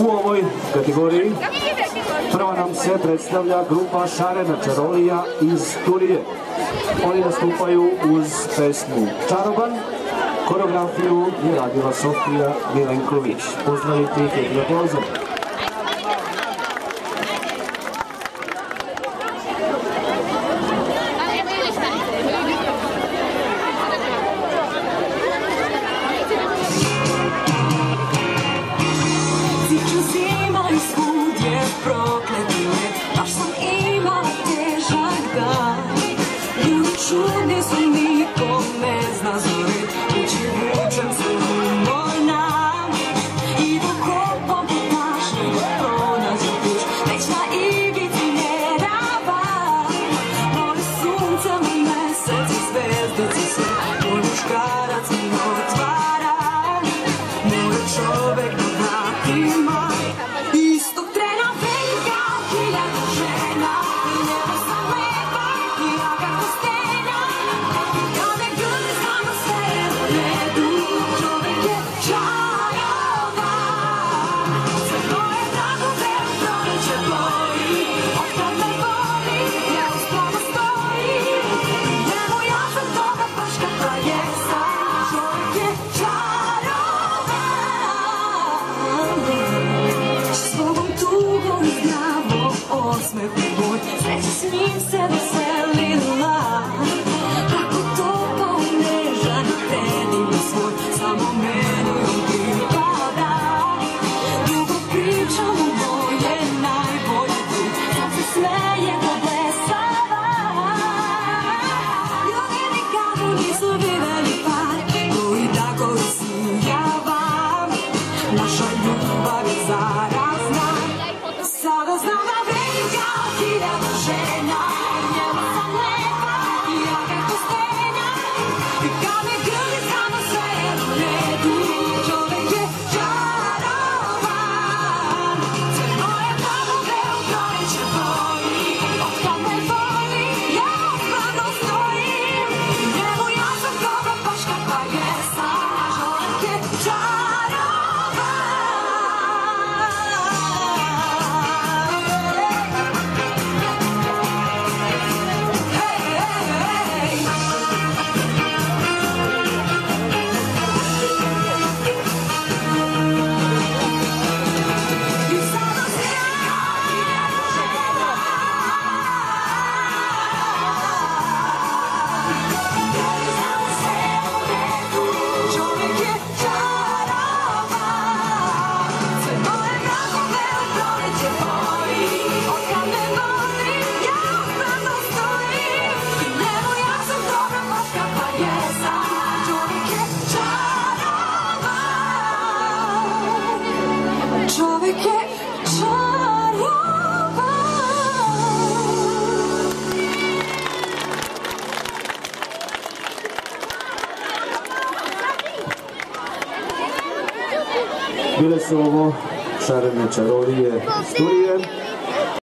U ovoj kategoriji prva nam se predstavlja grupa Šarena Čarolija iz Turije. Oni nastupaju uz pesmu Čaroban, koreografiju je radila Sofija Milenković. Pozdravite ih je see me. посміху будь, значить смійся веселий веселила, Так утопо не жаль, де ти не свій, самомилою ти падай. Любо причому моє найболі ти, це смеє тебе сама. Люди не кажуть, собі веліпай, коли ну також сія вам, наша люба візаря. čovjek je. Bile su ovo šarene čarolije Sturije.